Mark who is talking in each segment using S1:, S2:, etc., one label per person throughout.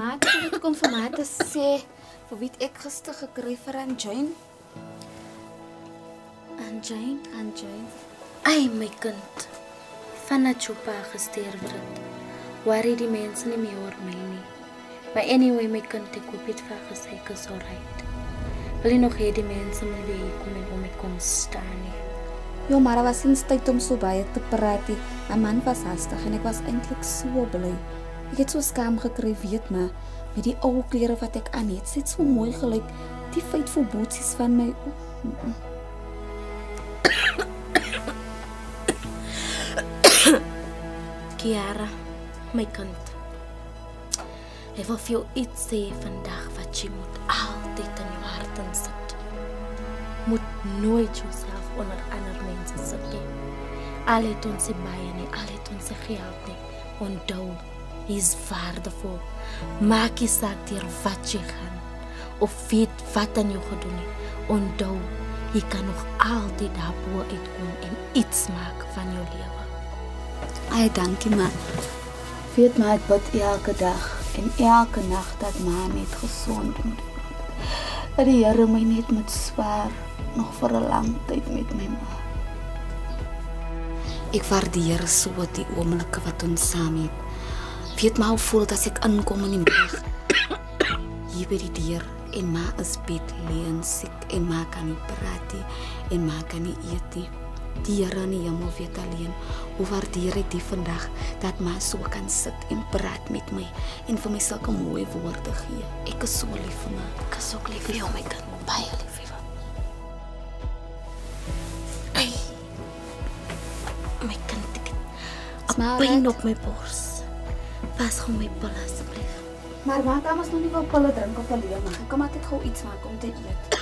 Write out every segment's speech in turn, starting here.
S1: eintlik om vir my te sê vir wie ek gister gekry vir aan Jane. Aan Jane, aan Jane.
S2: Ai my kind. Vanat jou pa gesterf het. Worry die mense nie meer oor my nie. Maar anyway my kind, ek hoop dit vir gesê is alright. Wil jy nog hê die mense moet hier kom en om my kom staan nie?
S1: Ja, maar was eens tyd om so baie te praat. nie. My man was hastig en ek was eintlik so bly. Ek het so skaam gekry, weet my, met die ou klere wat ek aan het. Dit so mooi gelyk. Die feit vir boetsies van my. mm, mm.
S2: Kiara, my kind. Ek wil vir jou iets sê vandag wat jy moet altyd in jou hart insit. Moet nooit jouself onder ander mense sit. Al het ons se baie nie, al het ons se geld nie. Onthou, is waardevol. Maak nie saak deur wat jy gaan of weet wat aan jou gedoen het. Onthou, jy kan nog altyd daarbo uitkom en iets maak van jou lewe.
S1: Ai, dankie man. Weet my ek bid elke dag en elke nag dat ma net gesond moet word. Dat die Here my net moet swaar nog vir 'n lang tyd met my ma. Ek waardeer so die oomblikke wat ons saam het. Weet my hoe voel dit as ek inkom in die middag. Hier by die deur en ma is bedleen siek en ma kan nie praat nie en ma kan nie eet nie. Die Here in die hemel weet alleen hoe waardeer ek dit vandag dat ma so kan sit en praat met my en vir my sulke mooi woorde gee. Ek is so lief vir my.
S2: Ek is ook lief vir jou my kind, baie lief vir jou. Ai. My kind, ek
S1: Maar
S2: pyn op my bors. Pas gou my bil asseblief.
S1: Maar ma kan ons nog nie wel pille drink of alleen maar ek kom net gou iets maak om te eet.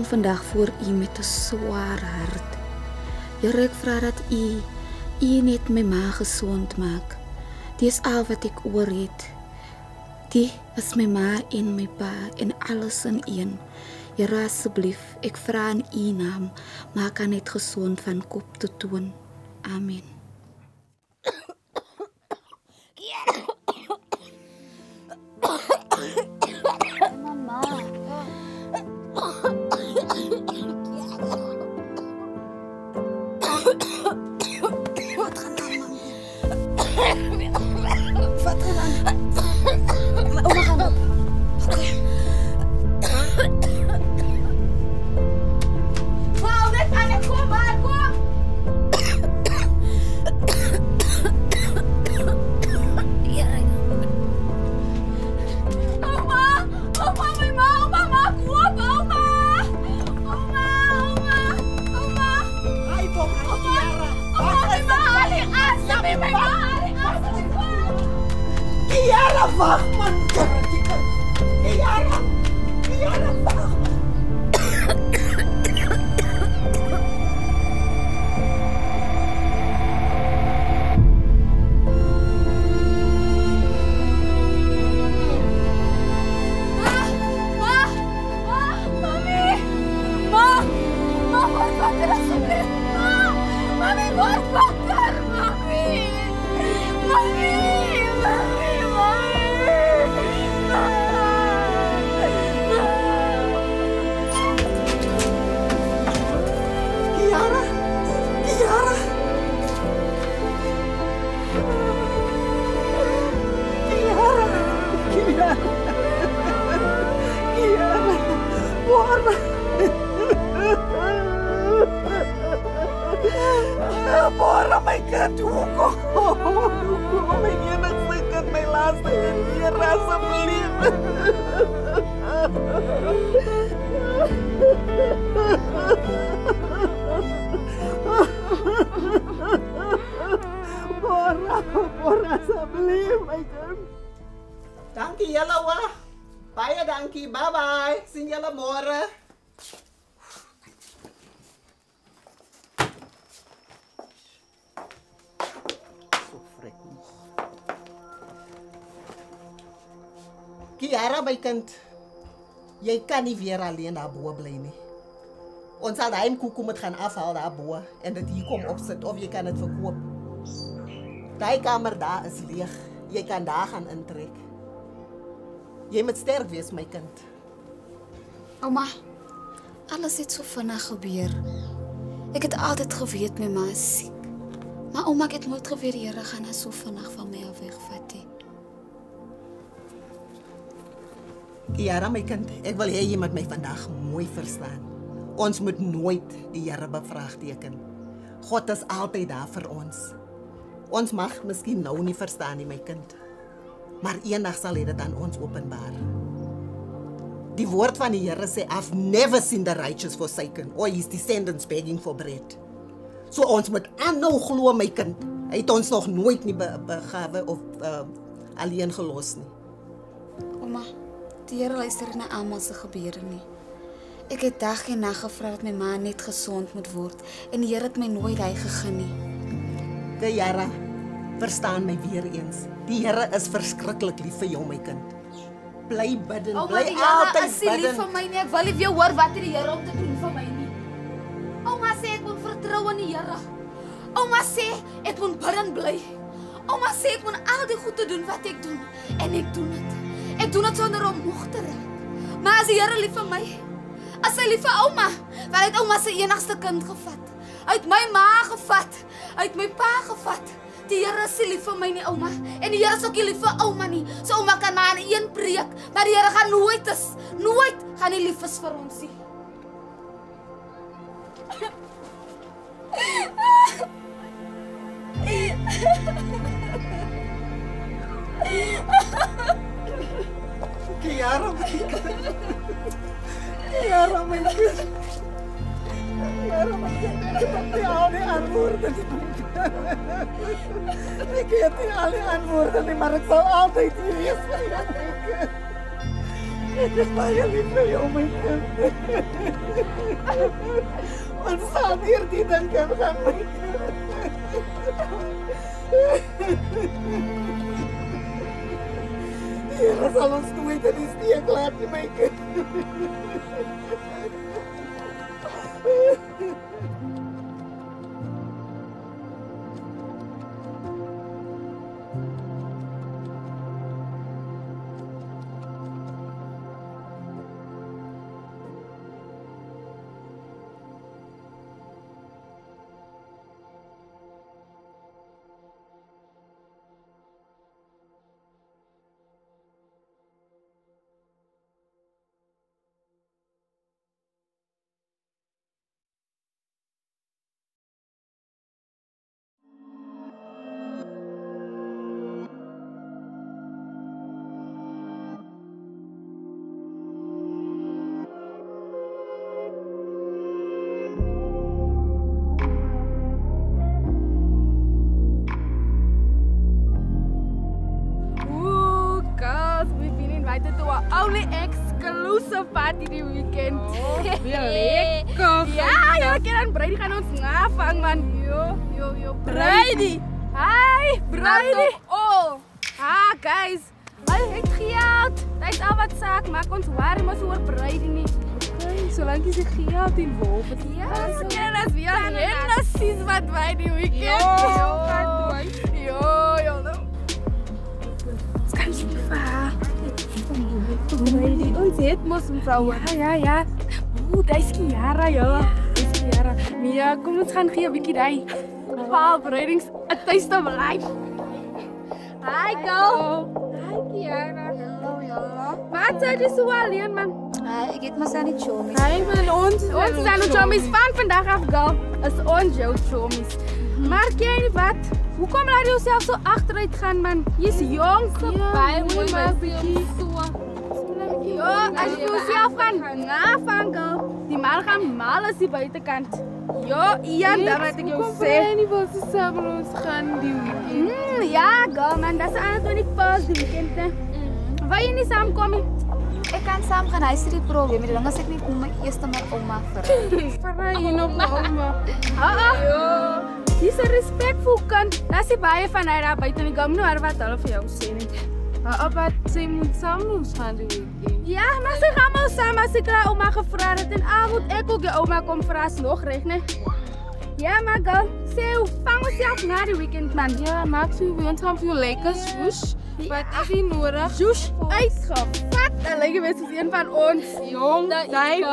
S1: Kom vandag voor U met 'n swaar hart. Here, ek vra dat U U net my ma gesond maak. Dis al wat ek oor het. Die is my ma en my pa en alles in een. Here asseblief, ek vra in U naam, maak haar net gesond van kop tot toon. Amen.
S3: Kiara my kind. Jy kan nie weer alleen daar bo bly nie. Ons sal daai koekoe moet gaan afhaal daar bo en dit hier kom opsit of jy kan dit verkoop. Daai kamer daar is leeg. Jy kan daar gaan intrek. Jy moet sterk wees my kind.
S1: Ouma, alles het so vinnig gebeur. Ek het altyd geweet my ma is siek. Maar ouma ek het nooit geweet die Here gaan haar so vinnig van my af wegvat nie.
S3: Kiara my kind, ek wil hê jy moet my vandag mooi verstaan. Ons moet nooit die Here bevraagteken. God is altyd daar vir ons. Ons mag miskien nou nie verstaan nie my kind. Maar eendag sal dit aan ons openbaar. Die woord van die Here sê I've never seen the righteous forsaken or his descendants begging for bread. So ons moet aanhou glo my kind. Hy het ons nog nooit nie be begawe of uh, alleen gelos nie.
S1: Ouma, die Here luister na almal se gebede nie. Ek het dag en nag gevra dat my ma net gesond moet word en die Here het my nooit hy gegee nie.
S3: Kiara, verstaan my weer eens. Die Here is verskriklik lief vir jou my kind. Bly bidden,
S1: Ouma,
S3: bly
S1: die Here
S3: altyd
S1: is nie lief
S3: bidden.
S1: vir my nie. Ek wil nie weer hoor wat die Here om te doen vir my nie. Ouma sê ek moet vertrou in die Here. Ouma sê ek moet bid en bly. Ouma sê ek moet al die goed te doen wat ek doen en ek doen dit. Ek doen dit sonder om moeg te raak. Maar as die Here lief vir my, as hy lief vir ouma, want hy het ouma se enigste kind gevat. Hy het my ma gevat. Hy het my pa gevat. Die Here is lief vir my nie, ouma. En die Here is ook nie lief vir ouma nie. So ouma kan maar in een preek, maar die Here gaan nooit is, nooit gaan nie lief is vir ons nie.
S3: Kiara my kind. Kiara meninggal. Kiara meninggal. Kiara meninggal. Seperti Ali Anwar tadi meninggal. Seperti Ali tadi mereka alta itu ya, ya saya. Itu saya meninggal ya meninggal. Man sadir tidak kan kami. Kiara that is die
S4: gelaten maker. Brady. Oh. Ah, guys. Hy het geld. Dis al wat saak maak ons worry mos oor Brady nie. Okay, solank jy se geld involved is. Ja, kan ons weer Hennessy wat by die weekend. Yo, yo, yo. yo. Kan jy vir Brady, ons het mos mevrouw. Ja, ja, ja. Oeh, dis Kiara, ja. Dis Kiara. Mia, kom ons gaan gee 'n bietjie daai. Paal Bradings 'n tuiste blyf. Hi, Go. Hi, Kiana, hallo yalla. Wat eh, is al alleen, man?
S1: Eh, ik eet maar zijn chomis.
S4: Hi, man. Ons ons zijn chomis van vandaag af, Go. Is ons jouw chomis. Mhm. Maar kijk wat. Hoe kom je zelf zo achteruit gaan, man? Je is
S5: jong,
S4: zo
S5: bij
S4: mooi, man. Ja, as jy jouself gaan ngafang girl. Die man gaan mal as die buitekant. Ja, Ian, dan wat ek jou sê.
S5: nie wil se saam met ons gaan die weekend.
S4: Mm, ja, girl man, dis aan 21st die weekend. hè. Wil jy nie saamkom nie?
S1: Ek kan saam gaan huis die probleem. Die ding is ek nie kom my eerste met ouma vir.
S5: Vra jy nog ouma.
S4: Ah, ah. Dis 'n respekvol kind. Daar's nie baie van hy daar buite nie. Kom nou hoor wat hulle vir jou sê nie.
S5: Ah, ah, Papa, zij moet samen gaan doen.
S4: Ja, maar ze gaan wel samen. Ze krijgen oma gevraagd. En ah, avond ik ook je oma komt vragen nog regnen. Ja, maar go. Zeeuw, vang zelf na de weekend, man.
S5: Ja, maak u want gaan veel lekker soes. Wat is die nodig?
S4: En lekker met het een van ons.
S5: Jong,
S4: tijd.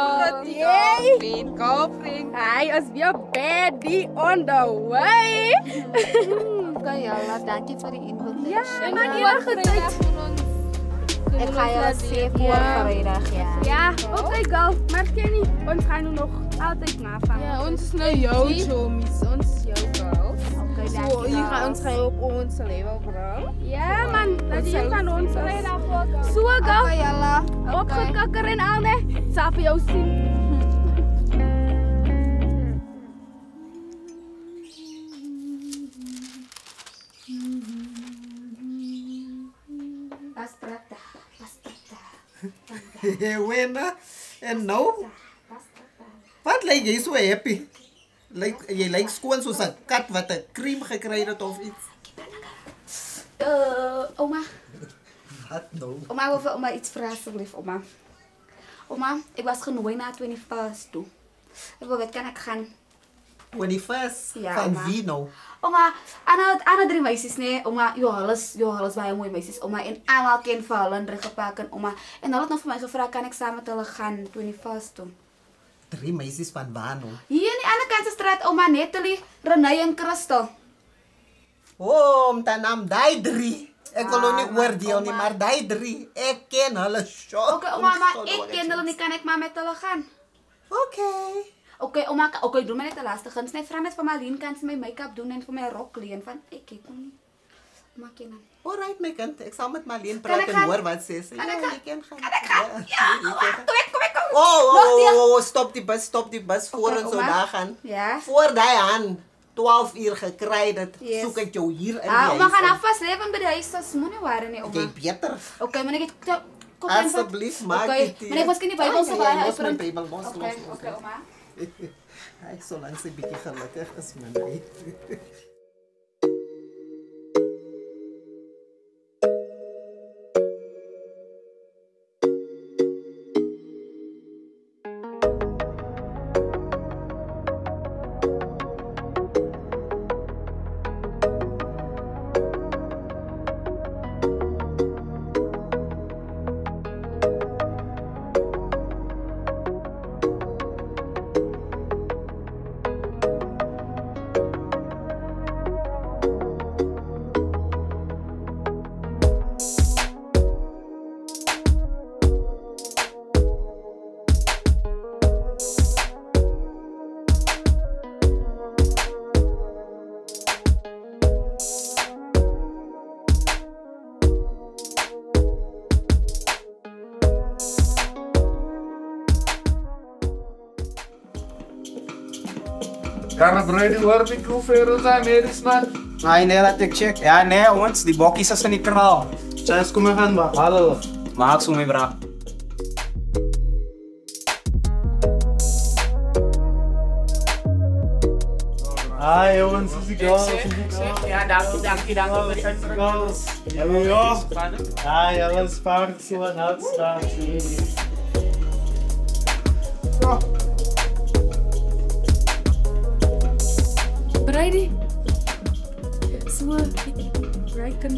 S5: Vriend, vriend.
S4: Hij is weer bad, on the way.
S1: Hmm, kan je wel, dank je voor die
S4: ja, maar die mag
S1: het Ik ga je zeer voor ja.
S4: Ja, oké, go. Maar Kenny, ons gaan nu nog altijd maar.
S5: Ja, ons is nou jouw. Ons is Jojo.
S1: Oké,
S5: je gaat ons gaan op ons leven brengen.
S4: Ja, man. Dat
S5: is
S4: aan ons.
S1: Zo, go.
S4: Opgekakker en al, nee. Zal voor jou
S1: zien.
S3: Wena. En nou? Wat lyk jy so happy? Lyk jy lyk skoon soos 'n kat wat 'n cream gekry het of iets.
S1: Uh, ouma,
S3: Wat nou?
S1: ouma wil vir ouma iets vra asseblief, ouma. Ouma, ek was genooi na 21st toe. Ek wil weet kan ek gaan?
S3: 21st
S1: Ja,
S3: van
S1: ma.
S3: wie nou?
S1: Ouma, Anna, Anna drie meisies nee, ouma, Johannes, Johannes baie mooi meisies, ouma en almal ken vir hulle en gepak en ouma. En hulle het nog vir my gevra kan ek saam met hulle gaan 21st toe.
S3: Drie meisies van waar nou?
S1: Hier in die ander kant se straat, ouma Natalie, Renée en Christel.
S3: Oh, om dan naam daai drie. Ek wil nou nie
S1: Ah, maar
S3: oordeel nie, maar daai drie, ek ken hulle shot.
S1: Okay, ouma, maar ek ken hulle nie, kan ek maar met hulle gaan?
S3: Okay.
S1: Okay, ouma, ka- okay, doen my net 'n laaste guns, net vra net vir Marlene kan sy my make-up doen en vir my rok leen van ek het hom nie. Ouma ken hom.
S3: Alright my kind, ek sal met Marlene
S1: Kan
S3: praat en hoor wat sê sy.
S1: Kan
S3: Ja,
S1: ek
S3: jy kan gaan.
S1: Kan ek gaan? Ja, ouma,
S3: gaan.
S1: kom ek, kom ek, kom.
S3: Oh, oh,
S1: die-
S3: oh, oh, stop die bus, stop die bus voor
S1: Okay,
S3: ons so
S1: ouma.
S3: daar gaan.
S1: Ja.
S3: Voor daai aan 12 uur gekry dit.
S1: Yes.
S3: Soek ek jou hier in
S1: Ah, ouma gaan
S3: huis.
S1: afwas leven by die huis, dis moenie worry nie,
S3: Jy
S1: ouma.
S3: beter.
S1: Okay, maar ek kom
S3: Asseblief maak
S1: okay.
S3: dit.
S1: Maar ek was kan die Bybel so
S3: ja,
S1: baie
S3: ja, los my
S1: uitprint.
S3: Bybel, los,
S1: Okay, okay,
S3: los.
S1: Ouma.
S3: Ek solank sy bietjie gelukkig is man.
S6: Karena
S7: Aynen tek cek. Ja, nee, ons die bokkies is in die kraal.
S8: Zij is komen gaan, maar hallo.
S7: Maak zo mee, bra.
S8: Ah, jongens, eu die goals, is die goals.
S7: Ja, dankie, dankie, dankie. Is die
S8: goals. Ja, ja. Ah, ja, dat is
S4: paard, zo een uitstaat. Ja. lagi deh semua Brighton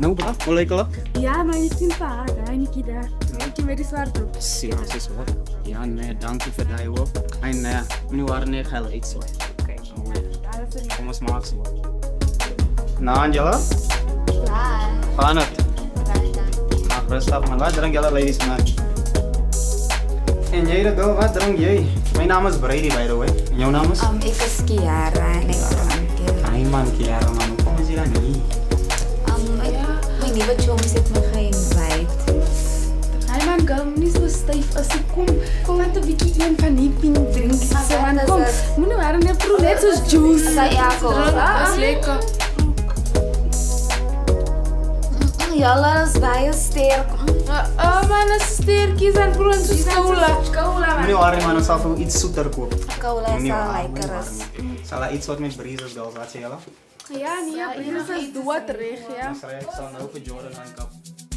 S7: Nau pa? Mulai ko lang?
S4: Ja, maar Nau vindt pa, dan ik daar. Ik heb weer zwaar toe.
S7: Ja, dat is wat. Ja, nee, dank u voor dat je En nee, nu waren er heel iets
S4: hoor.
S7: Oké. Nau eens maar. Na Angela?
S1: Ja.
S7: Gaan het? Gaan ladies man. En jij Rebel, wat drank jij? Mijn naam is Brady by the way. En jouw naam is?
S1: Um, ik is Kiara en ik drank
S7: jij. Nee man, Kiara man, kom eens hier hier.
S1: Um, ik, mijn nieuwe chom zit me geïnvite.
S4: Nee man, girl, niet zo stijf als ik kom. Kom wat een beetje een van die pink drinken.
S1: Ah,
S4: kom, moet maar een proef, net juice.
S1: Dat ja, kom.
S4: Is lekker.
S1: Jalla is bij sterk.
S4: Ah, oh man, sterki za
S7: ndronzo skoula man zal voor iets
S1: zoeter
S7: kopen. Zal hij iets wat met breezes dan laat je
S4: Ja, niet ja, breezes doet recht ja.
S7: Ik zal ik dan Jordan aan.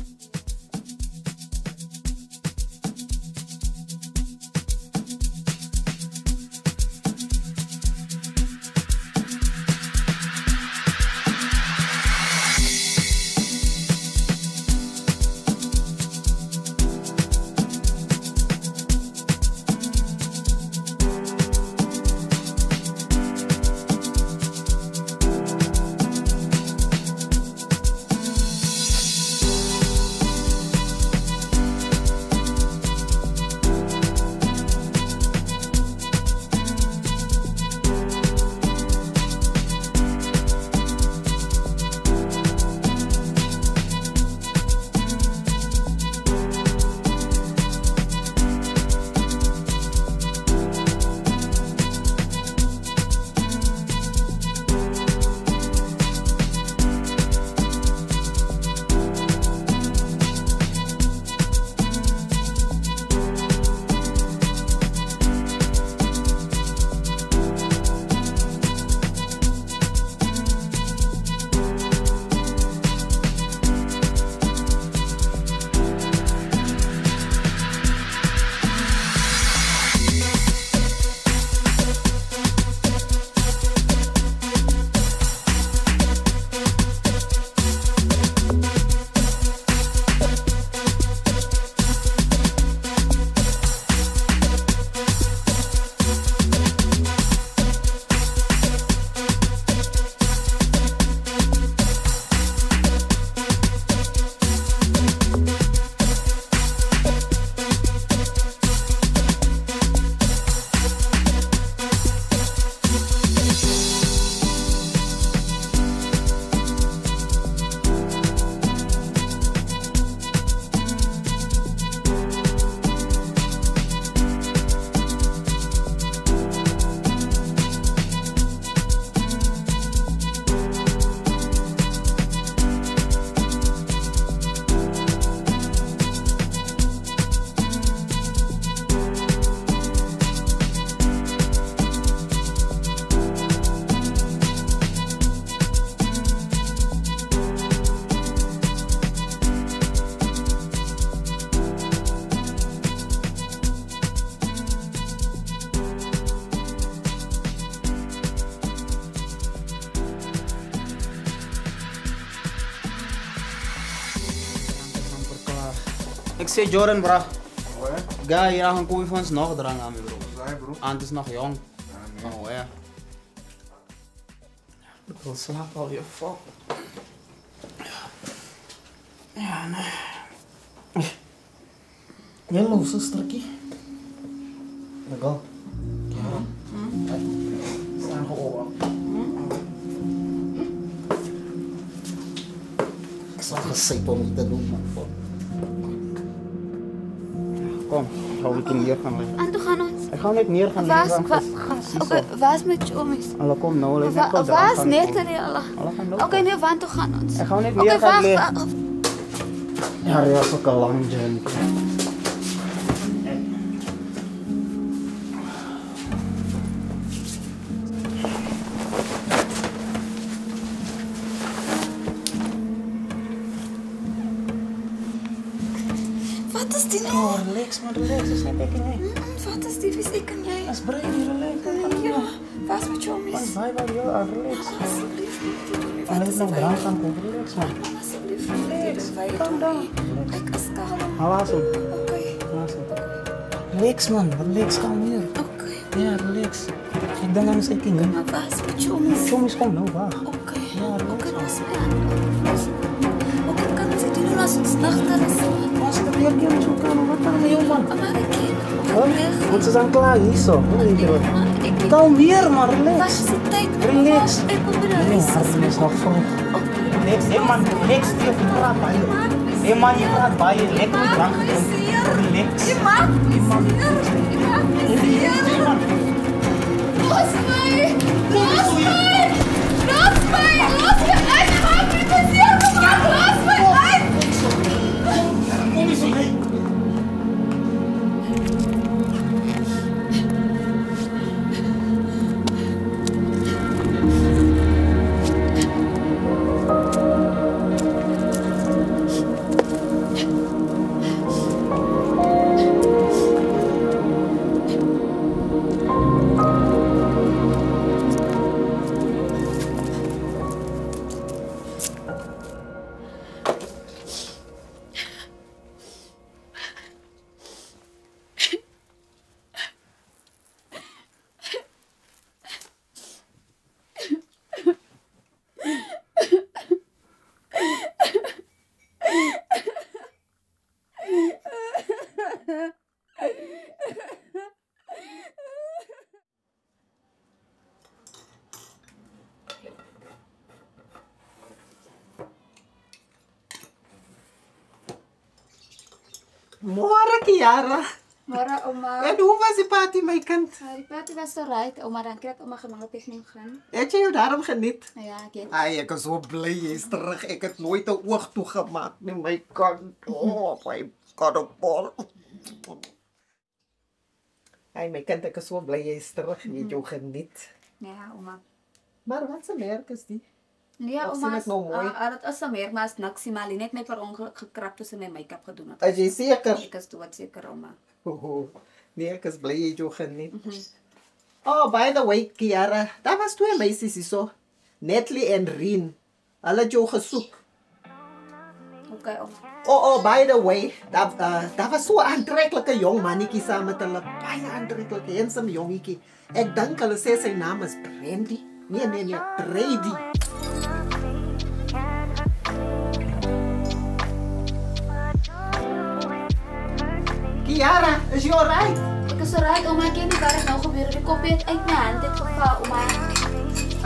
S7: say Jordan, bro. Ga je hier gaan koeien van nog drang aan me, bro.
S6: Aan bro.
S7: Is nog jong. Ja, nee. Oh, ja. Ik wil slapen al, je fuck. Ja, nee. Hello, zusterkie. Legal. Ja. Ja. Hm? Zijn gewoon. Hm? Ik zat geslepen om te doen, man. gaan net neer gaan liggen.
S1: En toen gaan ons...
S7: Ik ga net neer gaan liggen. Oké,
S1: okay,
S7: waar
S1: is mijn chomies?
S7: Alla kom nou,
S1: laat
S7: net Waar
S1: is net en
S7: alla? Gaan lopen. Nou
S1: oké, nu nee, want toen gaan ons.
S7: Ik ga net neer gaan
S1: liggen.
S7: Ja, ja, is ook een lang journey.
S1: niks,
S7: maar relax, dat is geen dikke
S1: nee. Wat is die Ik en
S7: jij? Als relax.
S1: Ja, pas met
S7: jou
S1: mis.
S7: Bye bye, ja, relax.
S1: Alsjeblieft, niet doen. Alleen
S7: nog aan relax man.
S1: Alsjeblieft,
S7: relax. Konden.
S1: Relax, Kijk eens.
S7: Hou. Oké. Relax man, relax, kalm hier.
S1: Oké.
S7: Ja, relax. Ik denk aan mijn kinderen.
S1: Maar pas met jou
S7: mis? Jou komt nou waar.
S1: Oké.
S7: Ja, relax.
S1: Oké, kan het niet doen
S7: als het
S8: nacht is. reagiam de suka
S7: cara não matar
S8: humano. Want ze zijn klaar, niet
S7: zo.
S8: Kalmeer maar, relax. Relax. next, nog voor. Relax, hé man, relax, je praat bij je. Hé man, je praat bij je, lekker met drank Relax. Hé man, hé man. Hé
S3: man. Kiara.
S1: Môre ouma.
S3: En hoe was die party my kind?
S1: Ja, die party was so right. Ouma, dankie dat ouma gemaak het nie gaan.
S3: Het jy jou daarom geniet?
S1: Ja, ek het.
S3: Ai, ek is so bly jy's terug. Ek het nooit 'n oog toe gemaak nie, my kind. Oh, my kadopol. Ai, my kind, ek is so bly jy's terug. Jy het jou geniet.
S1: Ja, ouma.
S3: Maar wat se merk is die?
S1: Nee,
S3: Of
S1: ouma.
S3: sien ek nou mooi?
S1: Ah, dit is so meer maar is niks nie, maar net my per ongeluk gekrap sy my make-up gedoen het.
S3: As jy seker.
S1: Ek is dood seker, ouma.
S3: Oh, nee, ek is bly jy jou geniet. Oh, by the way, Kiara, daar was twee meisies hierso. Natalie en Reen. Hulle het jou gesoek.
S1: Okay, ouma.
S3: Oh, oh, by the way, daar uh, daar was so 'n aantreklike jong mannetjie saam met hulle, baie aantreklike, handsome jongetjie. Ek dink hulle sê sy naam is Brandy. Nee, nee, nee, Brady. Kiara is je rijk.
S1: Ik is rijk, oma, ik niet waar het nou gebeurt. Ik probeer het uit na in dit geval, oma.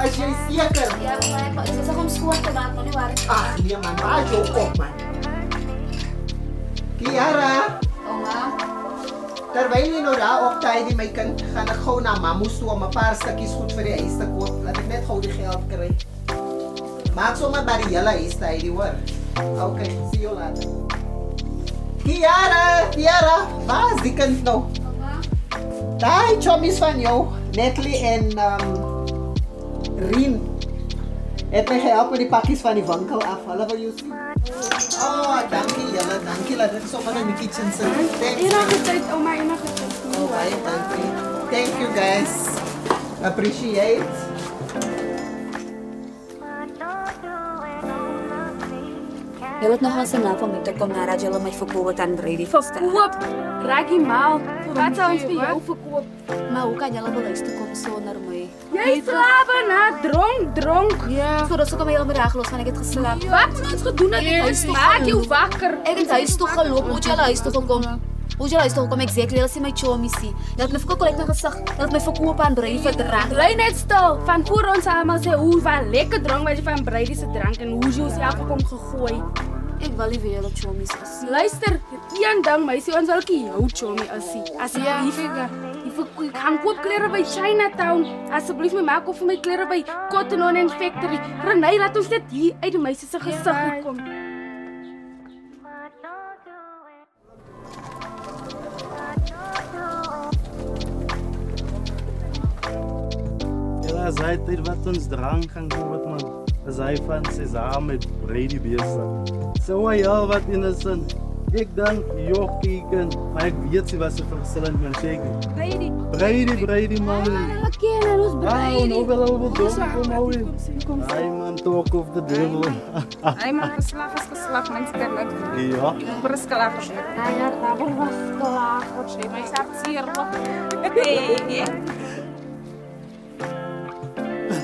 S3: Als jij zeker?
S1: Ja, oma, ik zit om schoon te maken, maar nu waar
S3: het Ach, nee, man, waar op, man. Kiara.
S1: Oma.
S3: Terwijl je nou daar optijdt in mijn kind, ga ik gewoon naar mamoes toe om een paar stukjes goed voor de ijs te kopen. Laat ik net gewoon die geld krijgen. Maak zomaar bij de jelle ijs hoor. Oké, okay, zie je later. Kiara, Kiara, waar is kind nou? Daai chommies van jou, Natalie en um Reen. Het my gehelp met die pakkies van die winkel af. Hulle wil jou sien. Oh, dankie julle, dankie dat ek sommer in die kitchen sit. Thanks.
S4: Enige tyd, ouma, enige tyd.
S3: Oh, baie dankie. Thank you guys. Appreciate.
S1: Jy het nog aan sy naam van my toe kom na dat jy my verkoop het aan Brady.
S4: Verkoop. Raggie mal. Wat sou ons vir jou verkoop?
S1: Maar hoe kan jy hulle huis toe kom sonder my?
S4: Jy slaap na dronk, dronk. Ja.
S1: So dis hoekom jy al my reg los van ek het geslaap.
S4: Wat het ons gedoen dat ek maak jou wakker?
S1: Ek het huis toe geloop. Hoe het jy al huis toe gekom? Hoe jy huis toe gekom? Exactly, hulle sien my chommy see. Jy het my verkoop ek my gesig. Jy het my verkoop aan Brady vir drank.
S4: Bly net stil. Van voor ons almal sê hoe van lekker drank wat jy van Brady se drank en hoe jy jouself kom gegooi.
S1: Ek wil nie weer hulle chommies is.
S4: Luister, een ding meisie, ons wil nie jou chommy as jy. Asseblief. Jy verkoop jy kan koop klere by Chinatown. Asseblief my maak of vir my klere by Cotton On and Factory. Renay, laat ons net hier uit die meisie se gesig uit kom.
S8: Ja, tijd hier wat ons drank gaan wat man. Is hy van met Brady Beester. So ja, wat in is zin. Ik dink joh maar ik weet sy was 'n verschillend zeker.
S4: Brady.
S8: Brady man.
S4: Ja, ons Brady.
S8: Ah, nou wel oor dom
S4: kom
S8: Hij man talk of the devil.
S5: Hy man geslag is geslag mens kan ek.
S8: Ja.
S5: Briskelag.
S4: Hy Hij daar
S1: Ik gelag. Sy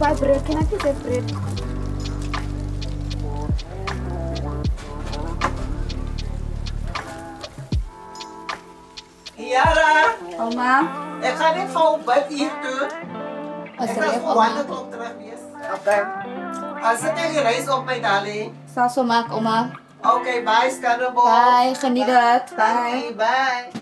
S1: buy bread. Can I please have bread?
S2: Yara.
S4: Oma.
S2: Ik ga niet van bed toe. Ik ga Oké.
S4: Okay.
S2: Als het tegen reis op
S1: mij dalen. Sasso oma.
S2: Oké, okay, bye, Scarabo.
S1: Bye, geniet het.
S2: Bye. Bye.
S9: bye.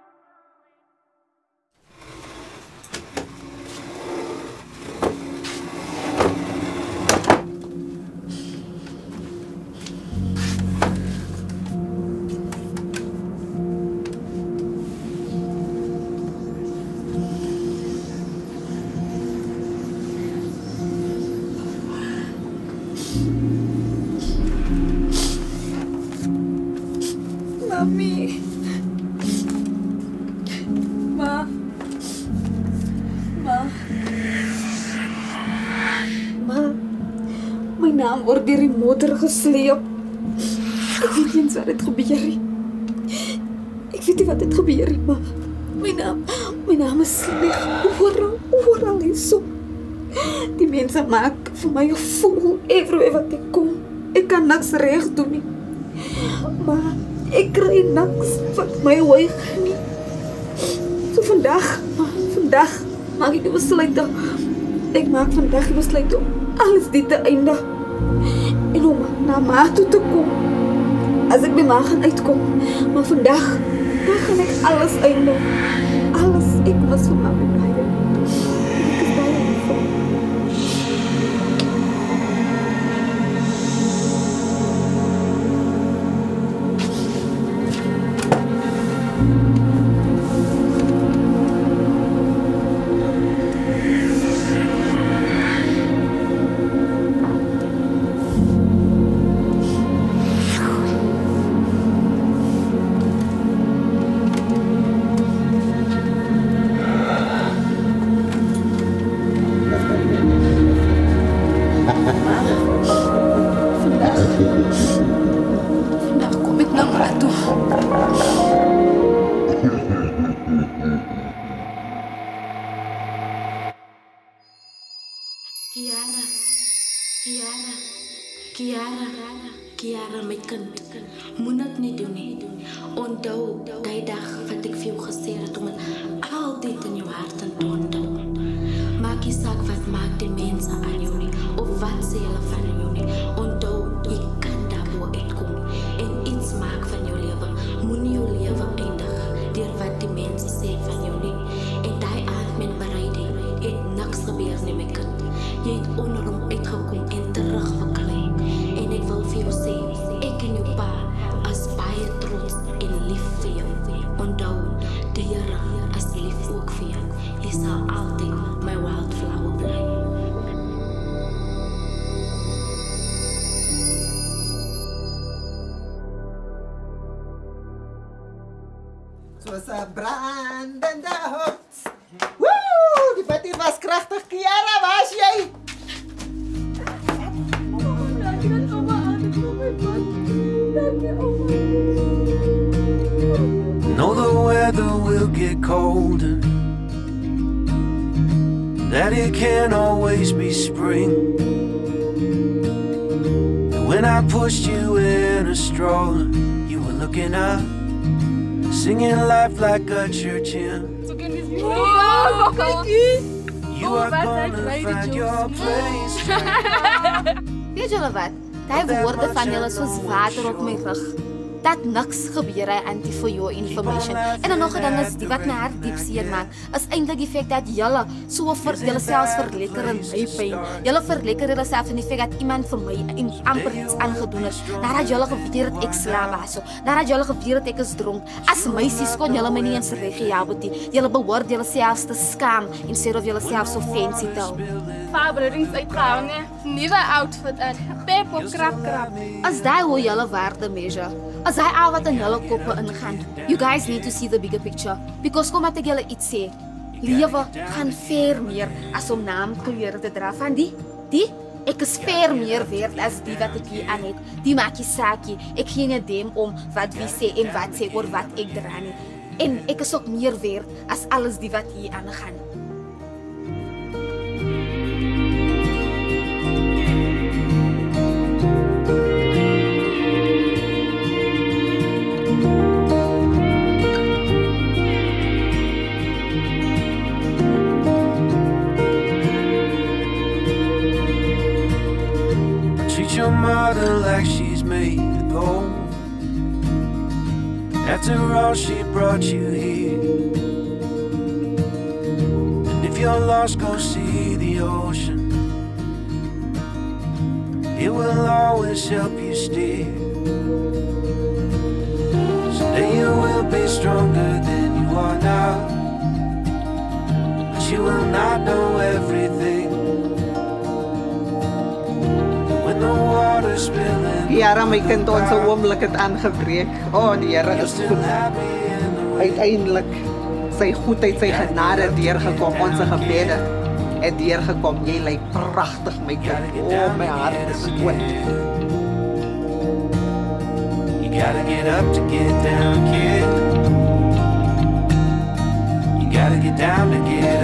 S9: mensen maken van mijn gevoel. Everywhere wat ik kom. Ik kan niks recht doen. Maar ik krijg niks van mijn weg. Zo vandaag, vandaag maak ik de besluit. Ik maak vandaag de besluit om alles dit te eindigen. En om naar maat toe te komen. Als ik bij Ma uitkom. Maar vandaag, daar ga ik alles eindigen. Alles. Ik was
S10: van
S2: mijn blijven. Woe, die batterie was kragtig. Kiara, jy?
S11: Know the weather will get colder. That it can't always be spring. Singing life like a church hymn.
S4: So can
S11: you?
S4: oh, oh,
S11: You
S4: are gonna
S11: find your place.
S1: Тя джалават. Тай говор да фанела со звадрот мехах. Dat niks gebeur hy anti for your information. En dan nog 'n ding is die wat my hart diep seer maak, is eintlik die feit dat julle so vir julleself verlekker in my pyn. Julle verlekker julleself in die feit dat iemand vir my amper iets aangedoen het. Nadat julle geweet het ek slaap was so. Nadat julle geweet het ek is dronk. As meisies kon julle my nie eens reg gehelp het nie. Julle behoort julleself te skaam en sê of julleself so fancy te hou.
S4: Fabrings uitgehaal, né? Nuwe outfit in. Pep op krap krap.
S11: As daai hoe julle waarde measure. As hy al wat in julle koppe ingaan. You guys need to see the bigger picture because kom ek julle iets sê. Lewe gaan ver meer as om naamklere te dra van die die Ek is ver meer werd as die wat ek hier aan het. Die maak nie saak nie. Ek gee dem om wat wie sê en wat sê oor wat ek dra. En ek is ook meer werd as alles die wat hier aangaan.
S7: Your like she's made of gold. After all, she brought you here. And if you're lost, go see the ocean. It will always help you steer. Someday you will be stronger than you are now. But you will not know everything.
S3: Kiara, my kind, ons oomblik het aangebreek. O, oh, die Here is goed. Uiteindelik sy goedheid, sy genade deurgekom, ons gebede het deurgekom. Jy lyk pragtig, my kind. O, oh, my hart is oop.
S7: You gotta get up to get down, kid. You gotta get down to get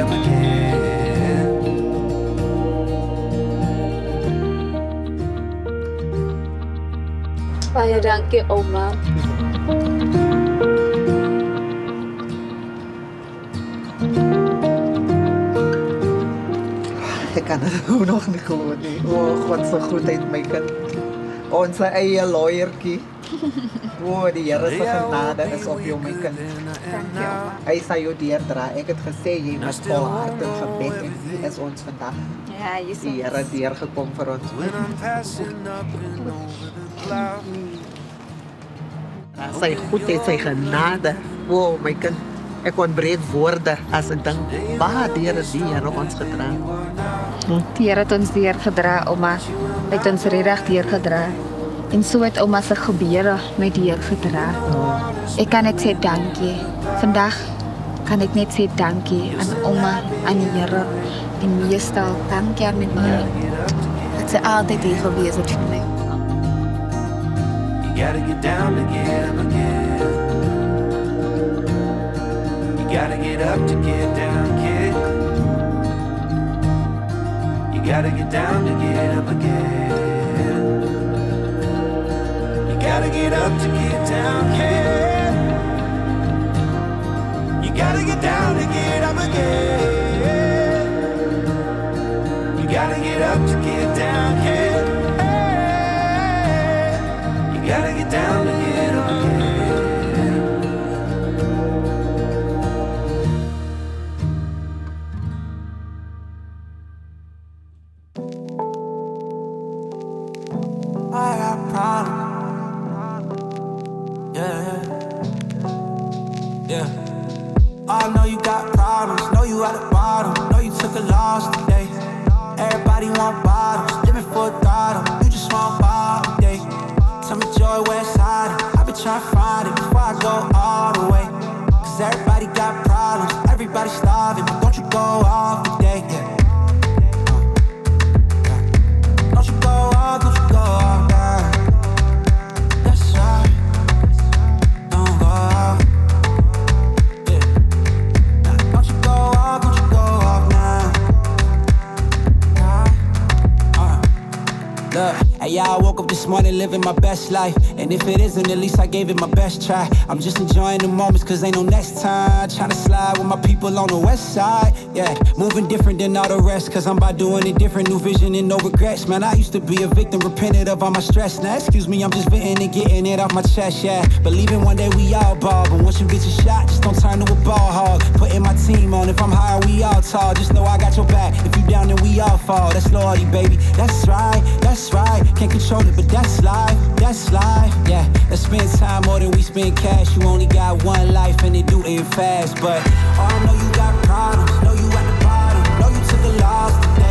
S11: Baie dankie ouma.
S3: Ek kan dit nou nog nie glo nie. O, oh, God se goedheid, my kind. Ons eie lawyertjie. O, oh, die Here se genade is op jou, my kind.
S11: Dankie.
S3: Hy sal jou deurdra. Ek het gesê jy moet volhardend gebed en hier is ons vandag.
S11: Ja, jy
S3: Die Here het deurgekom vir ons. Sy goedheid, sy genade. O, oh, my kind. Ek ontbreek woorde as ek dink, waar deur die Here ons gedra.
S1: Die Here het ons deurgedra, ouma. Hy het ons reg deurgedra. En so het ouma se gebeure met die Here gedra. Ek kan net sê dankie. Vandag kan ek net sê dankie aan ouma, aan die Here en meestal dankie aan my. Dit is altyd hier gewees het vir my.
S7: You gotta get down to get up again. You gotta get up to get down, kid. You gotta get down to get up again. You gotta get up to get down, kid. You gotta get down to get up again. life if it isn't, at least I gave it my best try. I'm just enjoying the moments, cause ain't no next time. Trying to slide with my people on the west side. Yeah, moving different than all the rest, cause I'm about doing it different. New vision and no regrets. Man, I used to be a victim, repented of all my stress. Now, excuse me, I'm just venting and getting it off my chest, yeah. Believing one day we all ball, but once you get your shot, just don't turn to a ball hog. Putting my team on, if I'm high, we all tall. Just know I got your back. If you down, then we all fall. That's loyalty, baby. That's right, that's right. Can't control it, but that's life, that's life. Yeah, let's spend time more than we spend cash. You only got one life and it do it fast. But oh, I know you got problems. Know you at the bottom. Know you took a loss.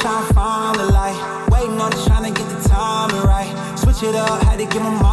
S7: trying to find the light. Waiting on it, trying to get the timing right. Switch it up, had to get my